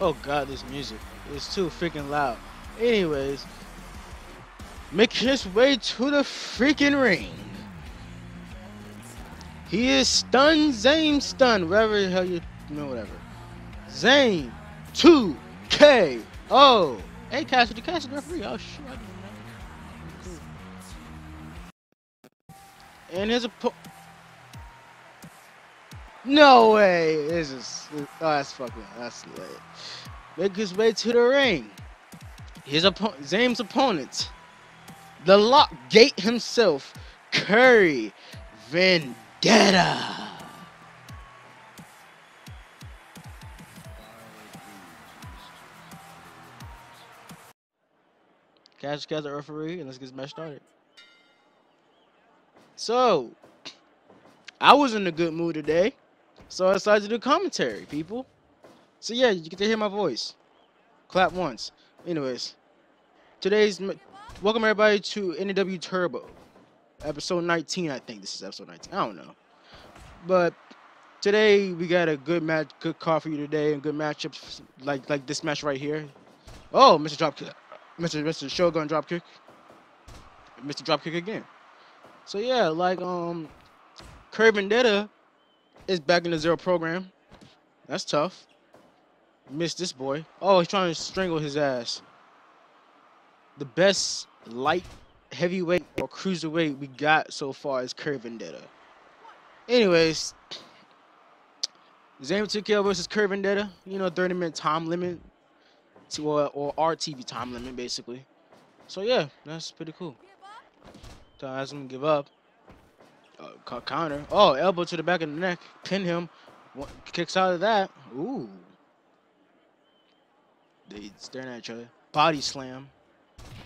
Oh god, this music is too freaking loud. Anyways, making his way to the freaking ring. He is stunned, Zane stunned, whatever the hell you, you know, whatever. Zane 2K. Oh, hey, the Castle referee. Oh, shit, I. And his opponent. No way! This is oh, that's fucking that's lit. Make his way to the ring. His opponent, Zane's opponent, the Lock Gate himself, Curry Vendetta. Cash Cash the referee, and let's get this match started. So, I was in a good mood today. So I decided to do commentary, people. So yeah, you get to hear my voice. Clap once. Anyways, today's welcome everybody to NAW Turbo, episode 19. I think this is episode 19. I don't know, but today we got a good match, good call for you today, and good matchups like like this match right here. Oh, Mr. Dropkick, Mr. Mr. Shogun Dropkick, Mr. Dropkick again. So yeah, like um, Curry Vendetta is back in the zero program. That's tough. Missed this boy. Oh, he's trying to strangle his ass. The best light heavyweight or cruiserweight we got so far is Curry Vendetta. Anyways, Zane 2KO versus Curry Vendetta. You know, 30 minute time limit to uh, or RTV time limit basically. So yeah, that's pretty cool. So I ask him to give up. Uh, counter. Oh, elbow to the back of the neck. Pin him. Kicks out of that. Ooh. They staring at each other. Body slam.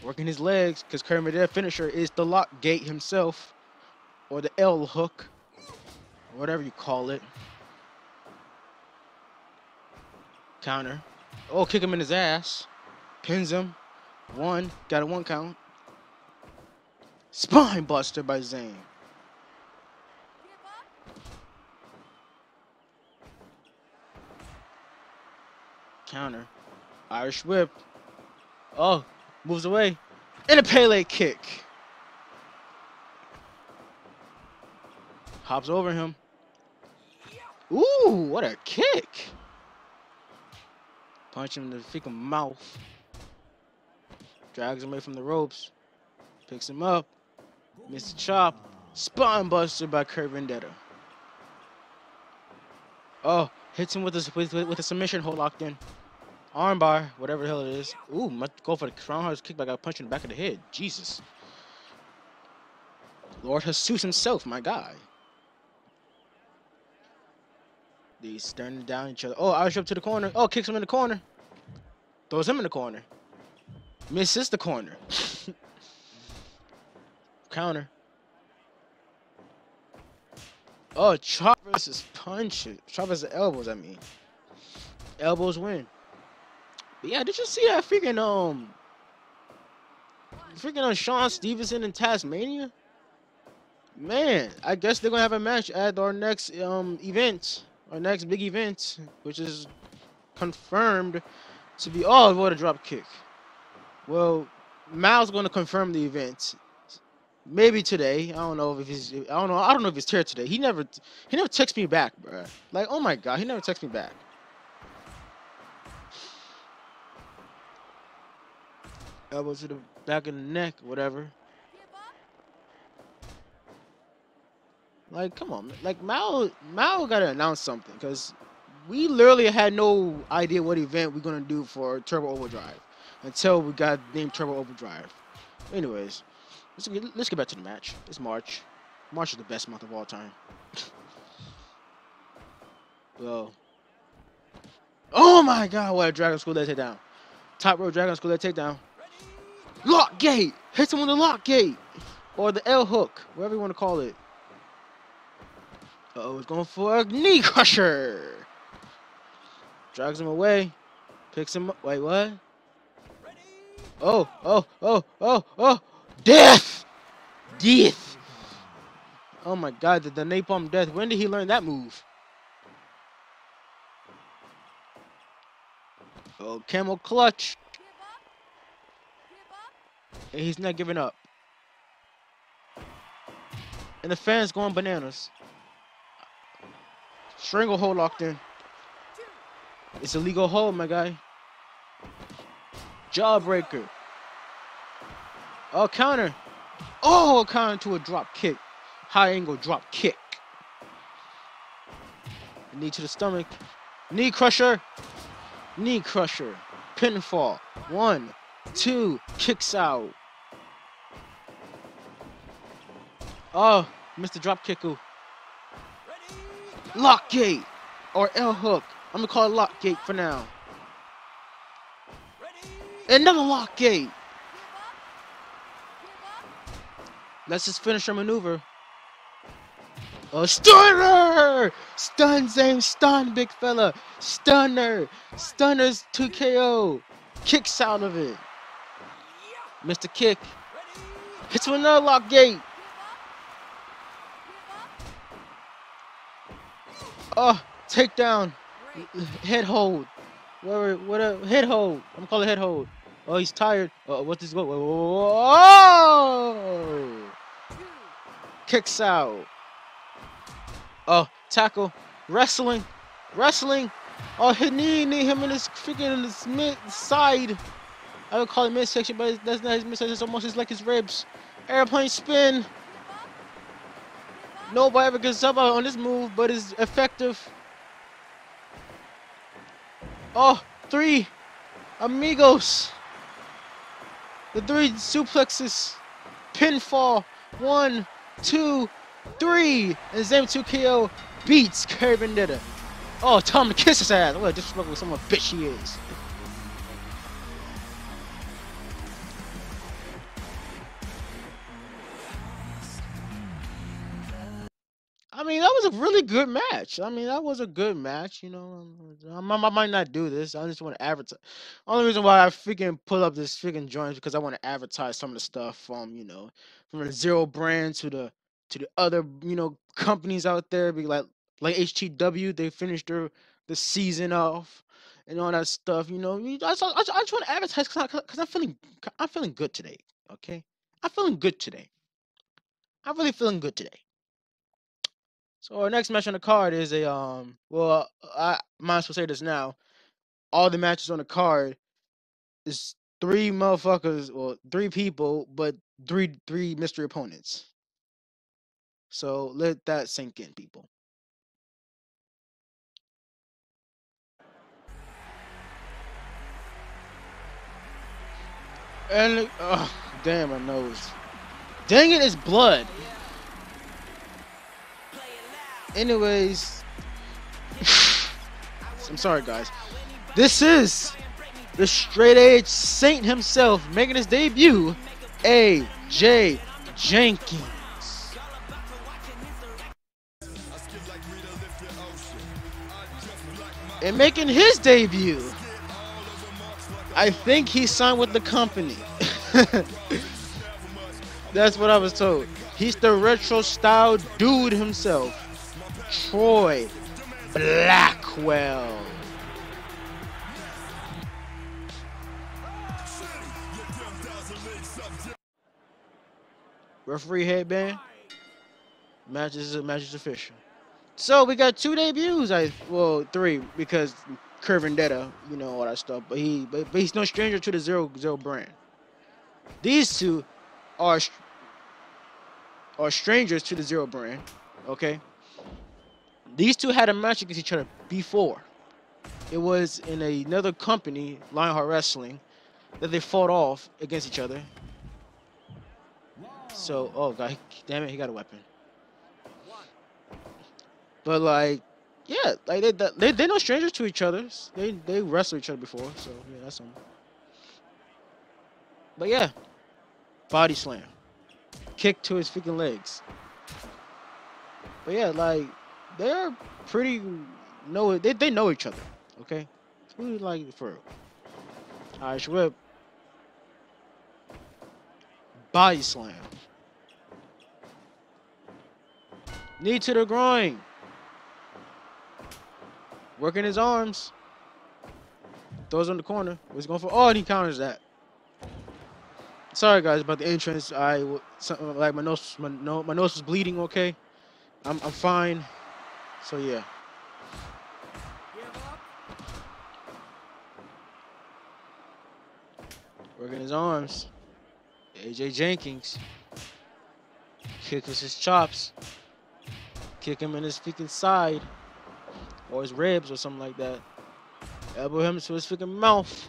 Working his legs because Kermit their finisher is the lock gate himself. Or the L hook. Whatever you call it. Counter. Oh, kick him in his ass. Pins him. One. Got a one count. Spine buster by Zayn. Counter. Irish whip. Oh, moves away. And a Pele kick. Hops over him. Ooh, what a kick. Punch him in the freaking mouth. Drags him away from the ropes. Picks him up. Mr. Chop. Spine buster by Curry Vendetta. Oh, hits him with a, with, with a submission hold locked in. Armbar, whatever the hell it is. Ooh, might go for the roundhouse kick by got punched in the back of the head. Jesus. Lord Jesus himself, my guy. They staring down each other. Oh, Irish up to the corner. Oh, kicks him in the corner. Throws him in the corner. Misses the corner. Counter. Oh, chop versus punch. Chop versus elbows, I mean. Elbows win. But yeah, did you see that freaking um freaking on Shawn Stevenson and Tasmania? Man, I guess they're gonna have a match at our next um event, our next big event, which is confirmed to be oh what a drop kick. Well, Mal's gonna confirm the event. Maybe today. I don't know if he's. I don't know. I don't know if he's here today. He never. He never texts me back, bro. Like, oh my god, he never texts me back. Elbow to the back of the neck, whatever. Like, come on, like Mal, Mal gotta announce something because we literally had no idea what event we're gonna do for Turbo Overdrive until we got named Turbo Overdrive. Anyways, let's get, let's get back to the match. It's March. March is the best month of all time. well, oh my God, what a Dragon School that takedown! Top row Dragon School that takedown. Lock gate! Hits him with the lock gate! Or the L hook, whatever you want to call it. Uh oh, it's going for a knee crusher. Drags him away. Picks him up. Wait, what? Oh, oh, oh, oh, oh! Death! Death! Oh my god, the, the napalm death. When did he learn that move? Oh, camel clutch. And he's not giving up. And the fans going bananas. Stranglehold locked in. It's a legal hold, my guy. Jawbreaker. Oh, counter. Oh, counter to a drop kick. High angle drop kick. Knee to the stomach. Knee crusher. Knee crusher. Pinfall. One, two, kicks out. Oh, Mr. Dropkick. Lock gate or L hook. I'm gonna call it lock gate for now. Another lock gate. Let's just finish our maneuver. A stunner! Stun Zane, stun big fella. Stunner. Stunner's 2 KO. Kicks out of it. Mr. Kick. Hits with another lock gate. Oh, takedown. Head hold. Whatever, whatever. Head hold. I'm calling head hold. Oh, he's tired. Oh, what's this? Oh! Kicks out. Oh, tackle. Wrestling. Wrestling. Oh, knee, knee him in his freaking in his mid side. I would call it midsection, but that's not his midsection. It's almost like his ribs. Airplane spin. Nobody ever gets up on this move, but it's effective. Oh, three amigos. The three suplexes. Pinfall. One, two, three. And Zam 2 KO beats Curry Vendetta. Oh, him to kiss his ass. What a disrespectful someone bitch he is. I mean, that was a really good match. I mean, that was a good match. You know, um, I, I might not do this. I just want to advertise. Only reason why I freaking pull up this freaking joint is because I want to advertise some of the stuff from you know from the zero brand to the to the other you know companies out there. Be like like HTW, they finished their the season off and all that stuff. You know, I just, I just, I just want to advertise because I'm feeling I'm feeling good today. Okay, I'm feeling good today. I'm really feeling good today. So our next match on the card is a um. Well, I might as well say this now. All the matches on the card is three motherfuckers, well, three people, but three three mystery opponents. So let that sink in, people. And oh, damn my nose. Dang it, it's blood. Anyways, I'm sorry, guys. This is the straight edge saint himself making his debut, AJ Jenkynx. And making his debut, I think he signed with the company. That's what I was told. He's the retro style dude himself. Troy Blackwell. Referee headband. Match is match official. So we got two debuts. I well three because Curry Vendetta, you know all that stuff. But he but, but he's no stranger to the zero zero brand. These two are are strangers to the zero brand. Okay. These two had a match against each other before. It was in another company, Lionheart Wrestling, that they fought off against each other. So, oh god, damn it, he got a weapon. But like, yeah, like they they they're no strangers to each other. They they wrestled each other before, so yeah, that's something. But yeah, body slam, kick to his freaking legs. But yeah, like they're pretty know they they know each other. Okay, who like for right, whip. Body slam. Knee to the groin. Working his arms. Throws on the corner. What's going for? Oh, and he counters that. Sorry guys about the entrance. I like my nose, my, no, my nose was bleeding. Okay, I'm I'm fine. So yeah. Working his arms. AJ Jenkynx. Kick his chops. Kick him in his freaking side. Or his ribs or something like that. Elbow him to his freaking mouth.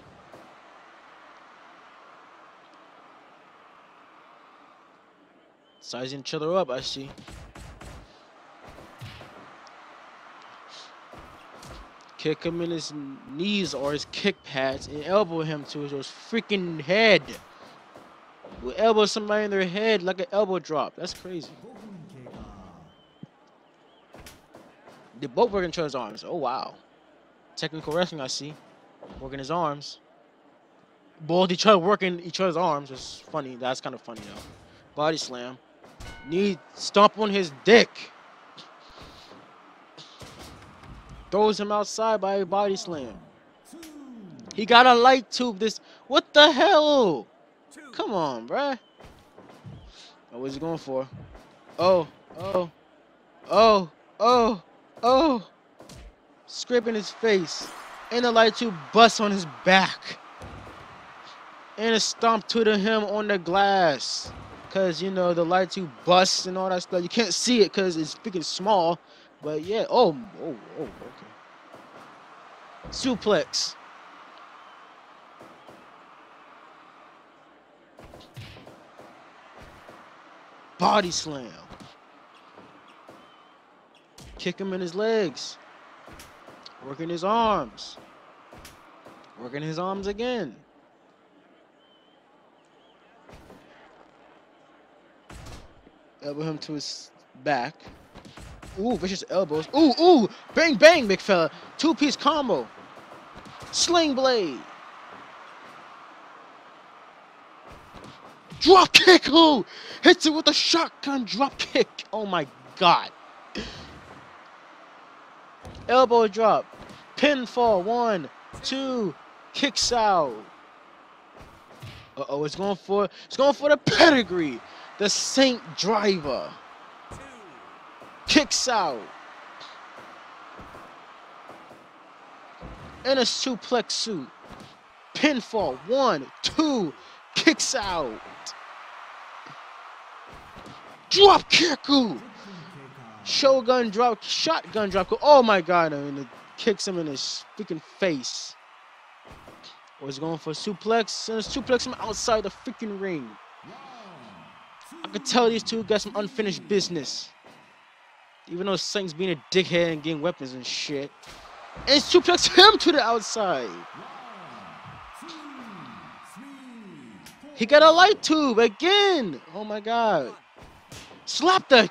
Sizing each other up, I see. Kick him in his knees or his kick pads and elbow him to his freaking head. We elbow somebody in their head like an elbow drop. That's crazy. They both working each other's arms. Oh, wow. Technical wrestling, I see. Working his arms. Both each other working each other's arms. It's funny. That's kind of funny, though. Body slam. Knee stomp on his dick. Throws him outside by a body slam. He got a light tube. This. What the hell? Come on, bruh. Oh, what's he going for? Oh, oh, oh, oh, oh. Scraping his face. And the light tube busts on his back. And a stomp to the him on the glass. Because, you know, the light tube busts and all that stuff. You can't see it because it's freaking small. But yeah, oh, oh, oh, okay. Suplex. Body slam. Kick him in his legs. Working his arms. Working his arms again. Elbow him to his back. Ooh, vicious elbows. Ooh, ooh, bang, bang, big fella. Two-piece combo. Sling blade. Drop kick, ooh! Hits it with a shotgun drop kick. Oh my god. Elbow drop. Pinfall. One, two, kicks out. Uh oh, it's going for it's going for the pedigree. The Saint Driver. Kicks out. And a suplex suit. Pinfall. One, two, kicks out. Drop kick. Shogun drop, shotgun drop. Oh my god, and it kicks him in his freaking face. Oh, Was going for a suplex and a suplex him outside the freaking ring. I could tell these two got some unfinished business. Even though Saint's being a dickhead and getting weapons and shit. And suplex him to the outside. He got a light tube again. Oh my god. Slap the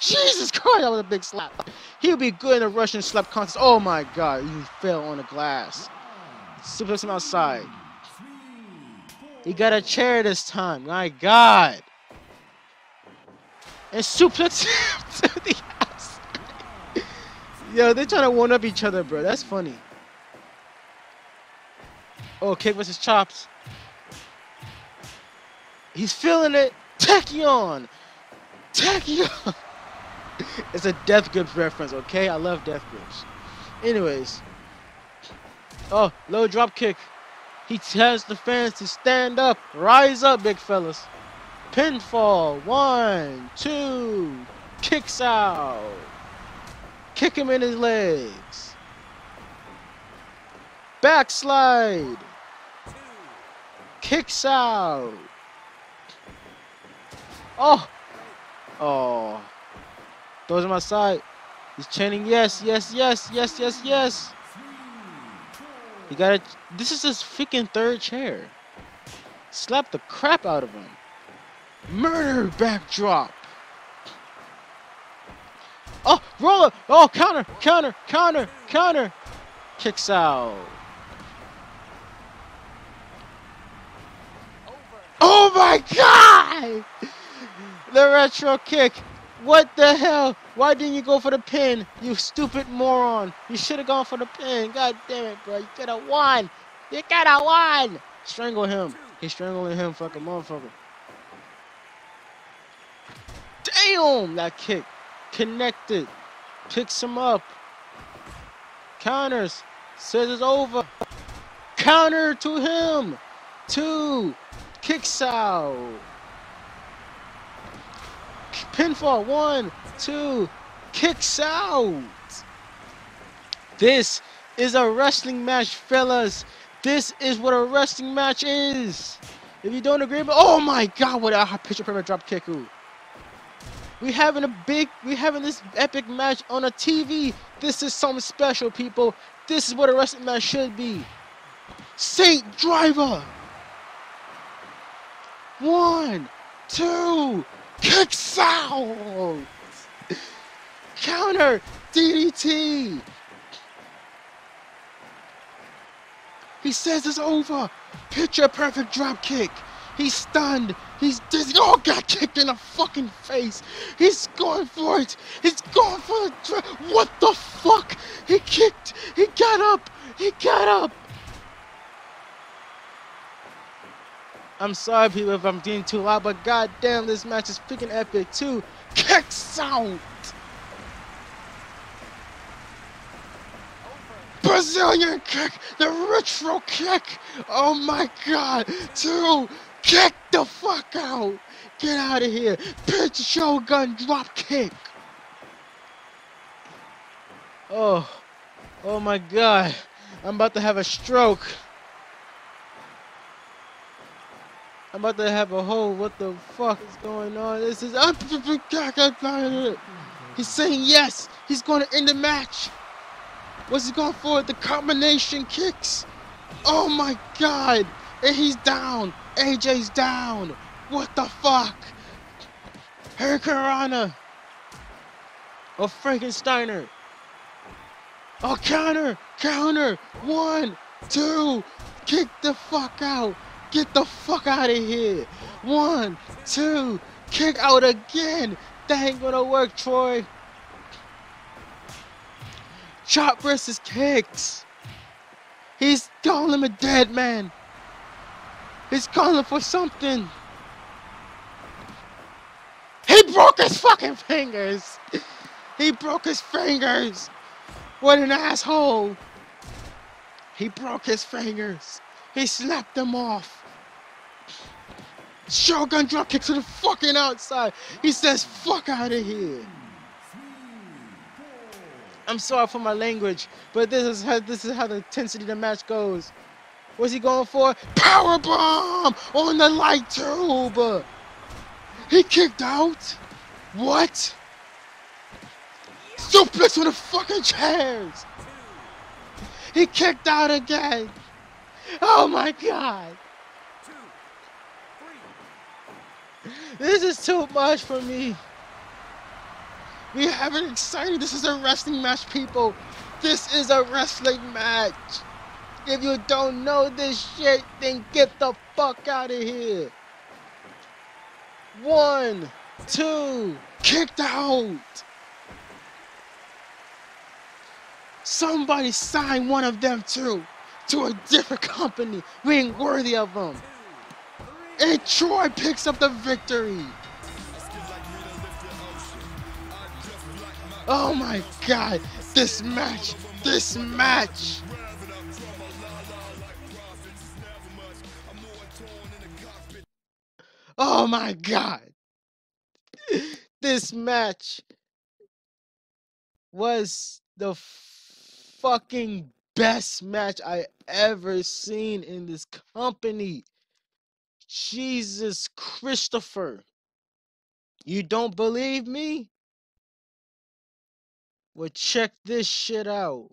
Jesus Christ, that was a big slap. He would be good in a Russian slap contest. Oh my god, he fell on the glass. Suplex him outside. He got a chair this time. My god. And suplex him to the. Yo, they're trying to one up each other, bro. That's funny. Oh, kick versus chops. He's feeling it. Takyon. Takyon. it's a Death Grips reference, okay? I love Death Grips. Anyways. Oh, low drop kick. He tells the fans to stand up. Rise up, big fellas. Pinfall. One, two. Kicks out. Kick him in his legs. Backslide. Kicks out. Oh. Oh. Throws him outside. He's chanting yes, yes, yes, yes, yes, yes. He got it. This is his freaking third chair. Slap the crap out of him. Murder backdrop. Oh, roller. Oh, counter, counter, counter, counter. Kicks out. Oh my god! The retro kick. What the hell? Why didn't you go for the pin? You stupid moron. You should have gone for the pin. God damn it, bro. You could have won. You could have won. Strangle him. He's strangling him, fucking motherfucker. Damn! That kick. Connected. Picks him up. Counters. Says it's over. Counter to him. Two. Kicks out. Pinfall. One, two. Kicks out. This is a wrestling match, fellas. This is what a wrestling match is. If you don't agree, but oh my god, what a picture perfect drop kick. Ooh. We having a big, we having this epic match on a TV. This is something special, people. This is what a wrestling match should be. Saint Driver. One, two, kicks out. Counter DDT. He says it's over. Picture perfect drop kick. He's stunned. He's dizzy. Oh, got kicked in the fucking face. He's going for it. He's going for the drop. What the fuck? He kicked. He got up. He got up. I'm sorry, people, if I'm getting too loud, but goddamn, this match is freaking epic too. Kick sound. Brazilian kick, the retro kick. Oh my god, two, kick the fuck out. Get out of here. Pitch Shogun drop kick. Oh, oh my god, I'm about to have a stroke. I'm about to have a hole. What the fuck is going on? This is. He's saying yes. He's going to end the match. What's he going for? The combination kicks. Oh my god. And he's down. AJ's down. What the fuck? Hurricanrana. of Frankensteiner. Oh, counter, counter. One, two, kick the fuck out. Get the fuck out of here. One, two, kick out again. That ain't gonna work, Troy. Chop versus kicks. He's calling him a dead man. He's calling for something. He broke his fucking fingers. He broke his fingers. What an asshole. He broke his fingers. He slapped them off. Shogun drop kick to the fucking outside. He says, fuck out of here. I'm sorry for my language, but this is how this is how the intensity of the match goes. What's he going for? Power bomb on the light tube. He kicked out. What? Suplex on the fucking chairs. He kicked out again. Oh my god. This is too much for me. We haven't excited. This is a wrestling match, people. This is a wrestling match. If you don't know this shit, then get the fuck out of here. One, two, kicked out. Somebody sign one of them too to a different company. We ain't worthy of them. And Troy picks up the victory. Oh my god, this match, this match. Oh my god. This match was the fucking best match I ever seen in this company. Jesus Christopher. You don't believe me? Well, check this shit out.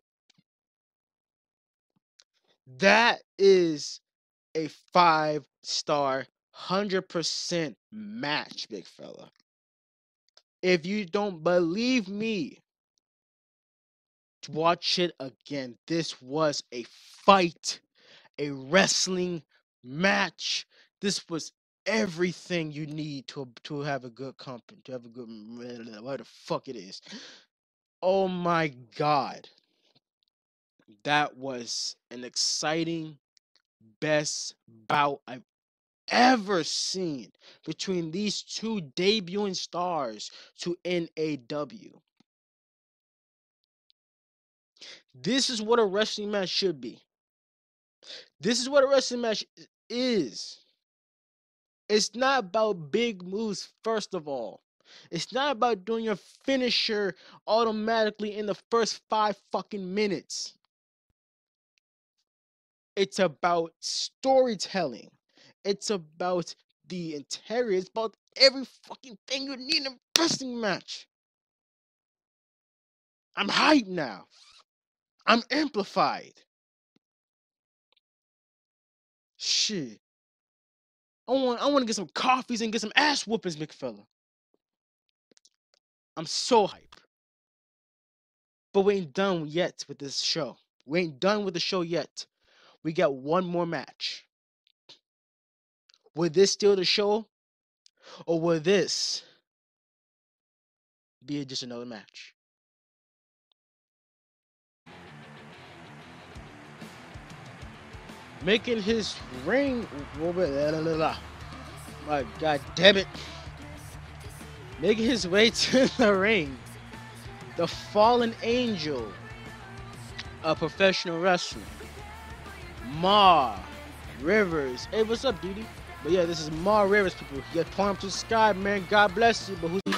That is a five star, 100% match, big fella. If you don't believe me, watch it again. This was a fight, a wrestling match. This was everything you need to to have a good company, to have a good what the fuck it is. Oh my god. That was an exciting best bout I've ever seen between these two debuting stars to NAW. This is what a wrestling match should be. This is what a wrestling match is. It's not about big moves, first of all. It's not about doing your finisher automatically in the first five fucking minutes. It's about storytelling. It's about the interior. It's about every fucking thing you need in a wrestling match. I'm hyped now. I'm amplified. Shit. I want I want to get some coffees and get some ass whoopings, McFella. I'm so hype. But we ain't done yet with this show. We ain't done with the show yet. We got one more match. Will this steal the show? Or will this be just another match? Making his ring. My god damn it making his way to the ring, the fallen angel of professional wrestling, Maur Rivers. Hey, what's up, dude? But yeah, this is Maur Rivers, people. Get point up to sky, man. God bless you. But who's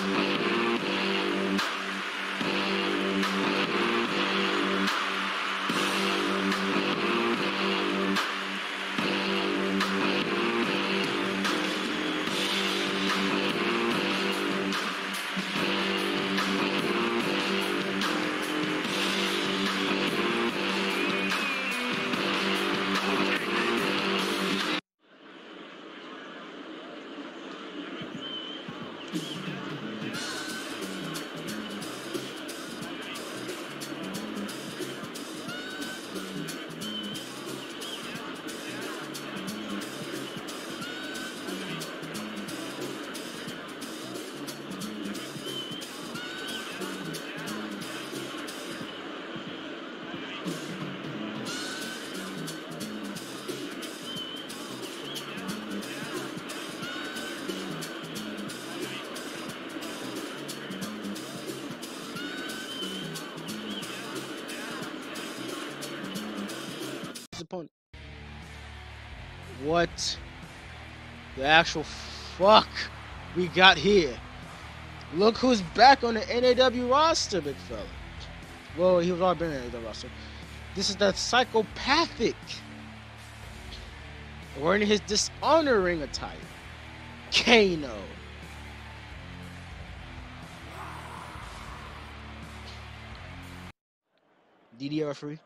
What the actual fuck we got here? Look who's back on the NAW roster, big fella. Well, he was already in the roster. This is the psychopathic wearing his dishonoring attire. Kano. DDR free.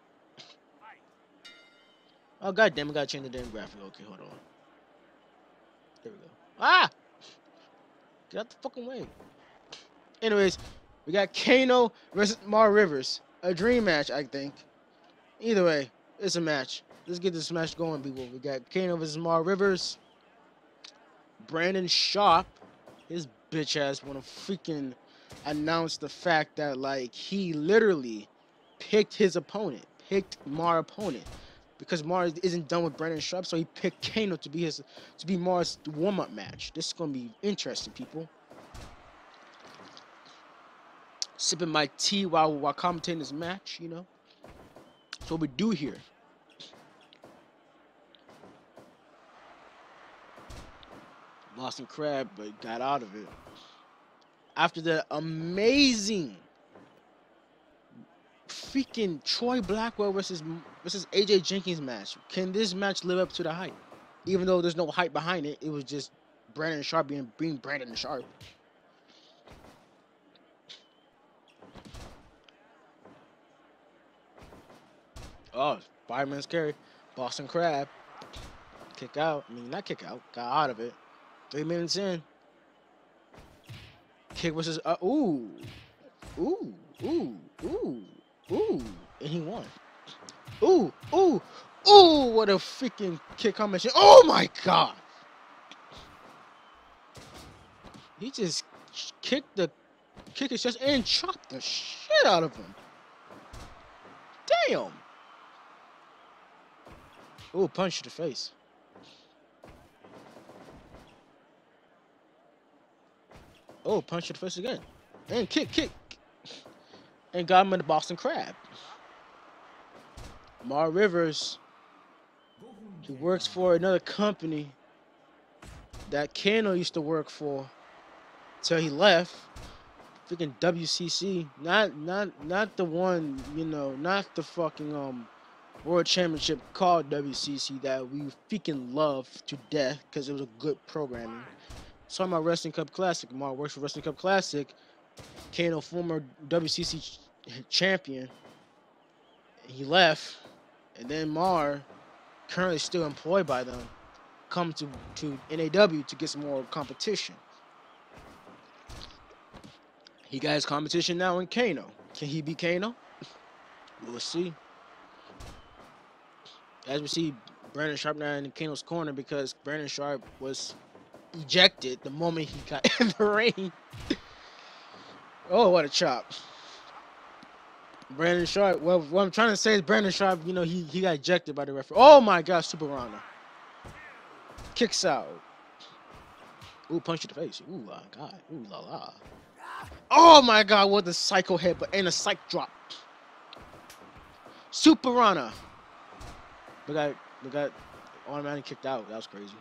Oh god damn, I gotta change the damn graphic. Okay, hold on. There we go. Ah! Get out the fucking way. Anyways, we got Kano versus Maur Rivers. A dream match, I think. Either way, it's a match. Let's get this match going, people. We got Kano versus Maur Rivers. Brandon Sharp, his bitch ass wanna freaking announce the fact that like he literally picked his opponent, picked Maur opponent because Maur's isn't done with Brandon Sharp, so he picked Kano to be his to be Maur's warm-up match. This is gonna be interesting, people. Sipping my tea while while commentating this match, you know. That's what we do here. Boston Crab, but got out of it. After the amazing freaking Troy Blackwell versus versus AJ Jenkynx match. Can this match live up to the hype? Even though there's no hype behind it, it was just Brandon Sharp being being Brandon Sharp. Oh, fireman's carry. Boston Crab. Kick out. I mean, not kick out. Got out of it. Three minutes in. Kick versus. Uh, ooh. Ooh. Ooh. Ooh. Ooh, and he won. Ooh, ooh, ooh, what a freaking kick combination. Oh my god. He just kicked the kick his chest and chopped the shit out of him. Damn. Ooh, punch to the face. Oh, punch to the face again. And kick, kick and got him in the Boston Crab. Maur Rivers, he works for another company that Kano used to work for till he left. Freaking WCC, not not not the one, you know, not the fucking um world championship called WCC that we freaking love to death because it was a good programming. So my Wrestling Cup Classic. Maur works for Wrestling Cup Classic. Kano, former WCC champion, he left, and then Maur, currently still employed by them, come to, to NAW to get some more competition. He got his competition now in Kano. Can he be Kano? We'll see. As we see, Brandon Sharp now in Kano's corner because Brandon Sharp was ejected the moment he got in the ring. Oh, what a chop. Brandon Sharp. Well, what I'm trying to say is Brandon Sharp, you know, he, he got ejected by the referee. Oh my God, Super Rana. Kicks out. Ooh, punch to the face. Ooh, my God. Ooh, la la. Oh my God, what a psycho head, but and a psych drop. Super Rana. We got, we got automatically kicked out. That was crazy.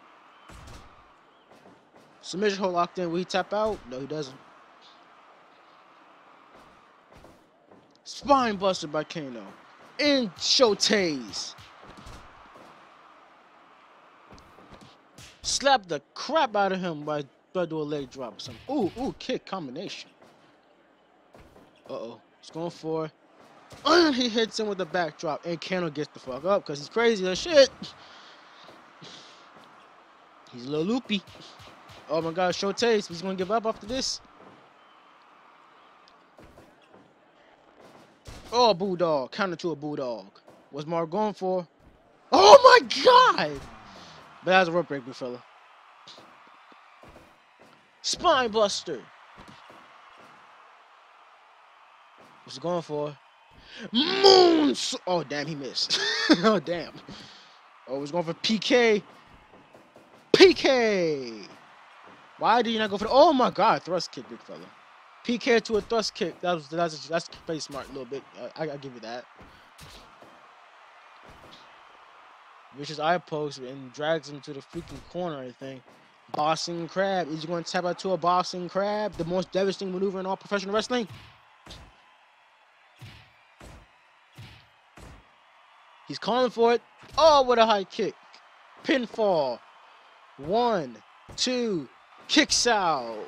Submission hold locked in. Will he tap out? No, he doesn't. Spine buster by Kano. And Showtaze. Slap the crap out of him by, by do a leg drop or something. Ooh, ooh, kick combination. Uh-oh. He's going for uh, he hits him with the backdrop and Kano gets the fuck up because he's crazy as shit. He's a little loopy. Oh my god, Showtaze. He's gonna give up after this. Oh, Bulldog. Counter to a Bulldog. What's Mark going for? Oh my god! But that's a rope break, big fella. Spine Buster. What's he going for? Moon. Oh damn, he missed. oh damn. Oh, he's going for PK. PK. Why did you not go for the? Oh my god, thrust kick, big fella. PK to a thrust kick. That was that's that's pretty smart a little bit. I I give you that. Vicious eye post and drags him to the freaking corner. I think. Boston Crab. Is he going to tap out to a Boston Crab? The most devastating maneuver in all professional wrestling. He's calling for it. Oh, what a high kick. Pinfall. One, two, kicks out.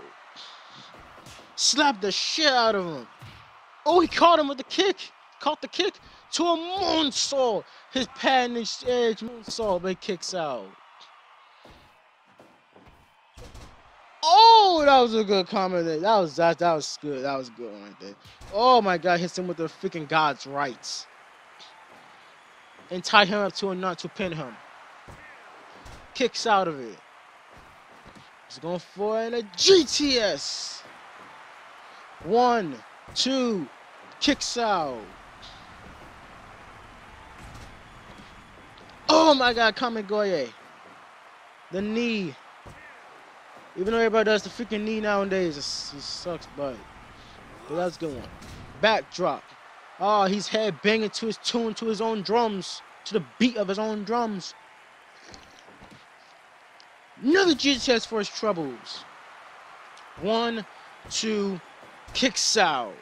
Slap the shit out of him. Oh, he caught him with the kick. Caught the kick to a moonsault. His patent edge moonsault, but kicks out. Oh, that was a good comment. That was that. That was good. That was good right there. Oh my God, hits him with the freaking God's rights, and tie him up to a knot to pin him. Kicks out of it. He's going for a GTS. One, two, kicks out. Oh my God, Kamigoye. The knee even though everybody does the freaking knee nowadays, it, sucks, but, but that's a good one. Backdrop. Oh, he's head banging to his tune, to his own drums, to the beat of his own drums. Another GTS for his troubles. One, two, kicks out.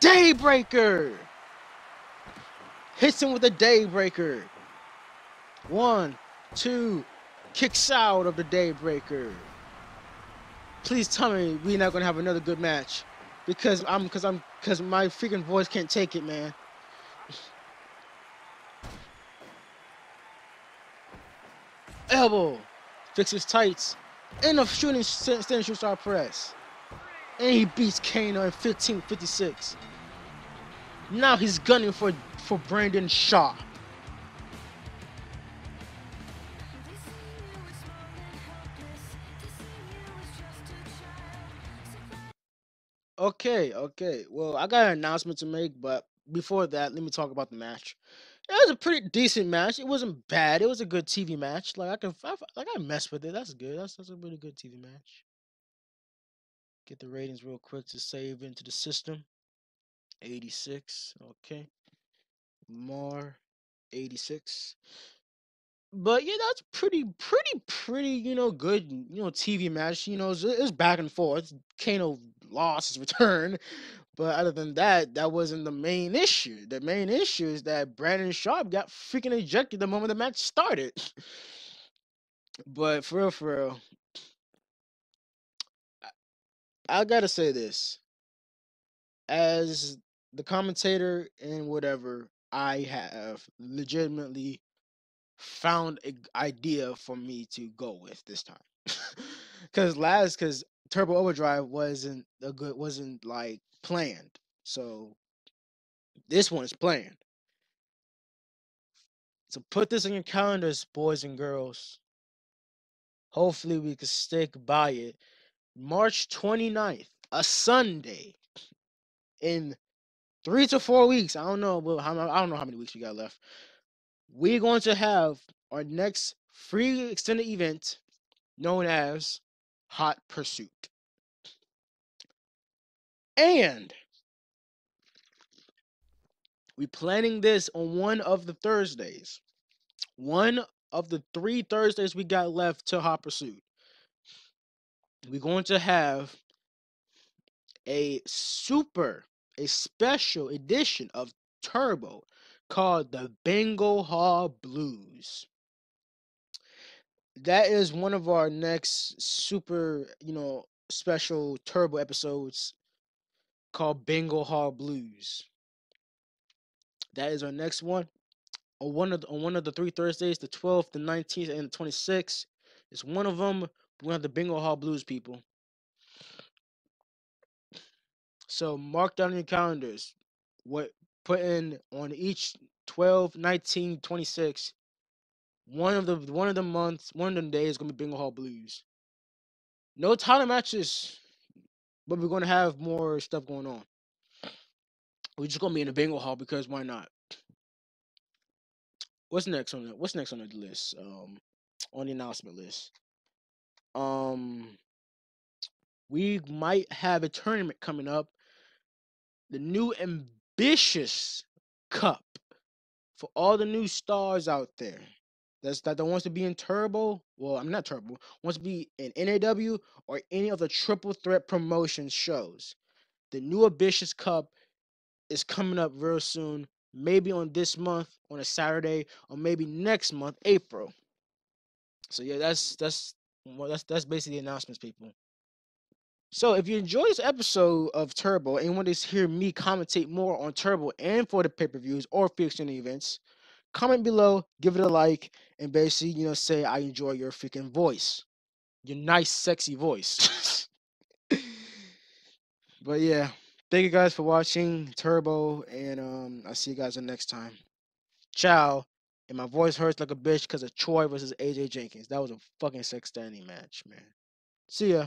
Daybreaker. Hits him with a Daybreaker. One, two, kicks out of the Daybreaker. Please tell me we're not gonna have another good match, because I'm because I'm because my freaking voice can't take it, man. Elbow, fixes tights, and a shooting standing shoot star press, and he beats Kano in 15:56. Now he's gunning for for Brandon Shaw. Okay, okay. Well, I got an announcement to make, but before that, let me talk about the match. It was a pretty decent match. It wasn't bad. It was a good TV match. Like I can, I, like I mess with it. That's good. That's that's a really good TV match. Get the ratings real quick to save into the system. 86. Okay. More 86 but yeah, that's pretty, pretty, pretty, you know, good, you know, TV match. You know, it's, it's back and forth. Kano lost his return, but other than that, that wasn't the main issue. The main issue is that Brandon Sharp got freaking ejected the moment the match started. but for real, for real, I, gotta say this. As the commentator and whatever, I have legitimately found an idea for me to go with this time. Cause last, cause Turbo Overdrive wasn't a good, wasn't like planned. So this one's planned. So put this on your calendars, boys and girls. Hopefully we can stick by it. March 29th, a Sunday. In three to four weeks. I don't know. I don't know how many weeks we got left we're going to have our next free extended event known as Hot Pursuit. And we're planning this on one of the Thursdays. One of the three Thursdays we got left to Hot Pursuit. We're going to have a super, a special edition of Turbo called the Bingo Hall Blues. That is one of our next super, you know, special turbo episodes called Bingo Hall Blues. That is our next one. On one of the, on one of the three Thursdays, the 12th, the 19th, and the 26th. It's one of them. We have the Bingo Hall Blues people. So mark down your calendars. What put in on each 12, 19, 26. One of the one of the months, one of the days is gonna be Bingo Hall Blues. No title matches, but we're gonna have more stuff going on. We're just gonna be in the Bingo Hall because why not? What's next on the What's next on the list? Um, on the announcement list. Um, we might have a tournament coming up. The new ambitious cup for all the new stars out there. That's that, that wants to be in Turbo. Well, I'm not Turbo. Wants to be in NAW or any of the triple threat promotion shows. The new ambitious cup is coming up real soon. Maybe on this month on a Saturday, or maybe next month, April. So yeah, that's that's well, that's that's basically the announcements, people. So if you enjoy this episode of Turbo and want to hear me commentate more on Turbo and for the pay-per-views or fiction events, comment below, give it a like, and basically, you know, say I enjoy your freaking voice. Your nice, sexy voice. but yeah. Thank you guys for watching Turbo, and um, I'll see you guys the next time. Ciao. And my voice hurts like a bitch because of Troy versus AJ Jenkynx. That was a fucking sex standing match, man. See ya.